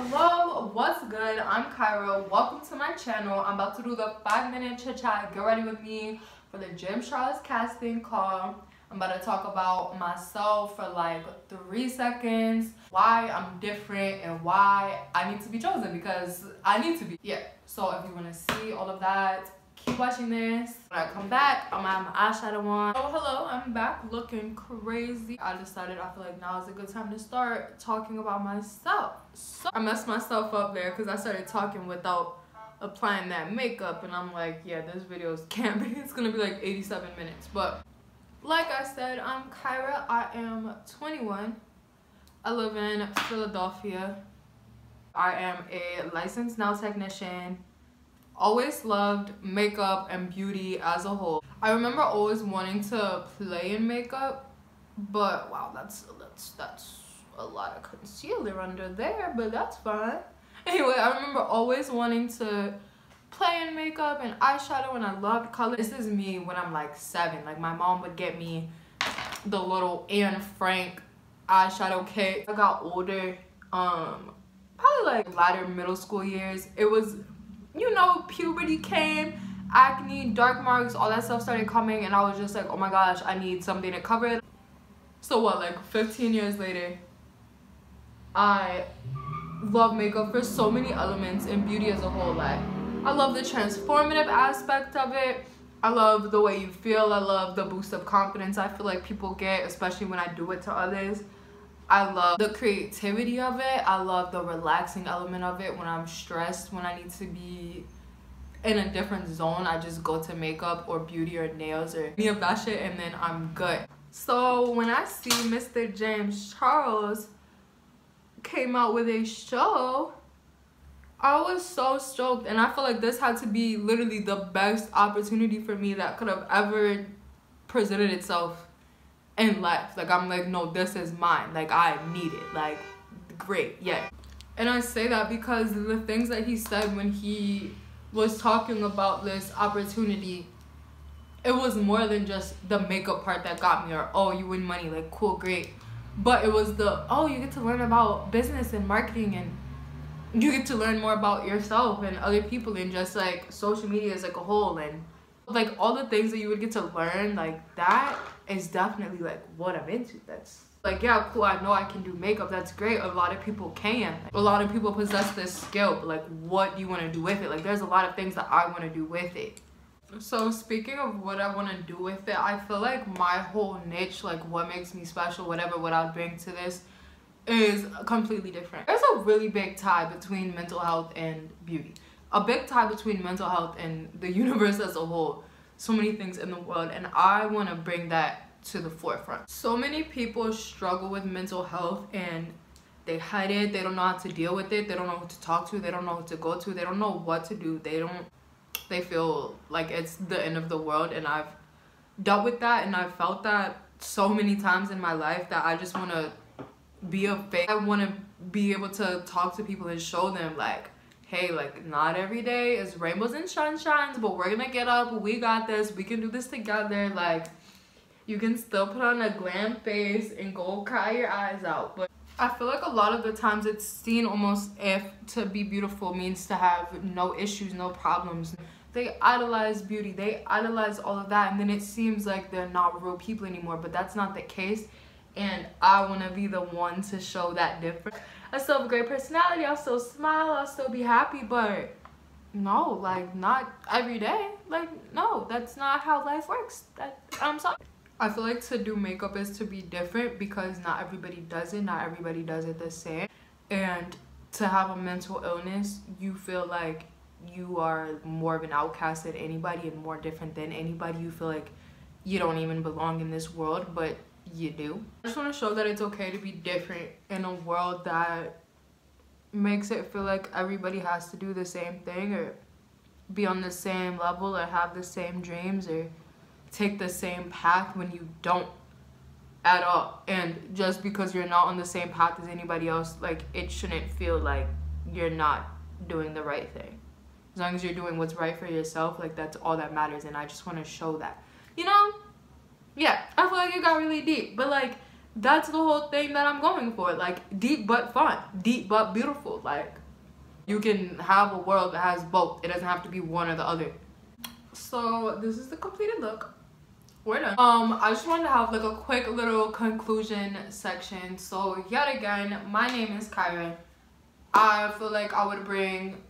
Hello, what's good? I'm Kyra. Welcome to my channel. I'm about to do the five minute chit chat. Get ready with me for the James Charles casting call. I'm about to talk about myself for like three seconds, why I'm different and why I need to be chosen because I need to be. Yeah, so if you want to see all of that, watching this. When I come back, I'm gonna have my eyeshadow on. Oh, hello, I'm back looking crazy. I decided I feel like now is a good time to start talking about myself. So I messed myself up there because I started talking without applying that makeup and I'm like, yeah, this video can't be, it's gonna be like 87 minutes. But like I said, I'm Kyra, I am 21. I live in Philadelphia. I am a licensed nail technician always loved makeup and beauty as a whole. I remember always wanting to play in makeup, but wow, that's that's that's a lot of concealer under there, but that's fine. Anyway, I remember always wanting to play in makeup and eyeshadow and I loved color. This is me when I'm like seven. Like my mom would get me the little Anne Frank eyeshadow kit. I got older, um, probably like latter middle school years. It was know, puberty came, acne, dark marks, all that stuff started coming and I was just like, oh my gosh, I need something to cover it. So what, like 15 years later, I love makeup for so many elements and beauty as a whole. Like, I love the transformative aspect of it. I love the way you feel. I love the boost of confidence I feel like people get, especially when I do it to others. I love the creativity of it. I love the relaxing element of it when I'm stressed, when I need to be in a different zone. I just go to makeup or beauty or nails or any of that shit and then I'm good. So when I see Mr. James Charles came out with a show, I was so stoked and I feel like this had to be literally the best opportunity for me that could have ever presented itself in life. Like I'm like, no, this is mine. Like I need it. Like great, yeah. And I say that because the things that he said when he was talking about this opportunity, it was more than just the makeup part that got me or oh you win money, like cool, great. But it was the oh you get to learn about business and marketing and you get to learn more about yourself and other people and just like social media as like a whole and like all the things that you would get to learn like that is definitely like what i'm into. That's like yeah cool i know i can do makeup that's great. A lot of people can. A lot of people possess this skill but like what do you want to do with it? Like there's a lot of things that i want to do with it. So speaking of what i want to do with it i feel like my whole niche like what makes me special whatever what i bring to this is completely different. There's a really big tie between mental health and beauty. A big tie between mental health and the universe as a whole so many things in the world and i want to bring that to the forefront. So many people struggle with mental health and they hide it they don't know how to deal with it they don't know who to talk to they don't know who to go to they don't know what to do they don't they feel like it's the end of the world and i've dealt with that and i've felt that so many times in my life that i just want to be a face i want to be able to talk to people and show them like hey, like not every day is rainbows and sunshines, but we're gonna get up, we got this, we can do this together. Like you can still put on a glam face and go cry your eyes out. But I feel like a lot of the times it's seen almost if to be beautiful means to have no issues, no problems. They idolize beauty, they idolize all of that, and then it seems like they're not real people anymore, but that's not the case. And I wanna be the one to show that difference. I still have a great personality. I'll still smile. I'll still be happy. But no, like not every day. Like no, that's not how life works. That I'm sorry. I feel like to do makeup is to be different because not everybody does it. Not everybody does it the same. And to have a mental illness, you feel like you are more of an outcast than anybody and more different than anybody. You feel like you don't even belong in this world, but you do. I just want to show that it's okay to be different in a world that makes it feel like everybody has to do the same thing or be on the same level or have the same dreams or take the same path when you don't at all. And just because you're not on the same path as anybody else like it shouldn't feel like you're not doing the right thing. As long as you're doing what's right for yourself like that's all that matters and i just want to show that. You know yeah, I feel like it got really deep. But like that's the whole thing that I'm going for. Like deep but fun, deep but beautiful. Like you can have a world that has both. It doesn't have to be one or the other. So this is the completed look. We're done. Um, I just wanted to have like a quick little conclusion section. So yet again, my name is Kyra. I feel like I would bring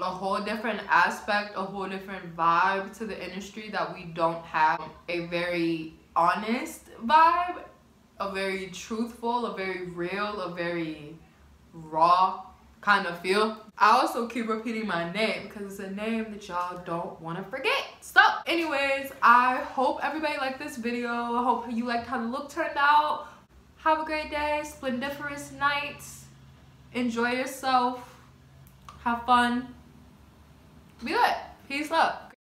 a whole different aspect, a whole different vibe to the industry that we don't have. A very honest vibe, a very truthful, a very real, a very raw kind of feel. I also keep repeating my name because it's a name that y'all don't want to forget. So anyways, I hope everybody liked this video. I hope you liked how the look turned out. Have a great day, splendiferous night. Enjoy yourself. Have fun. Be good. Peace, love.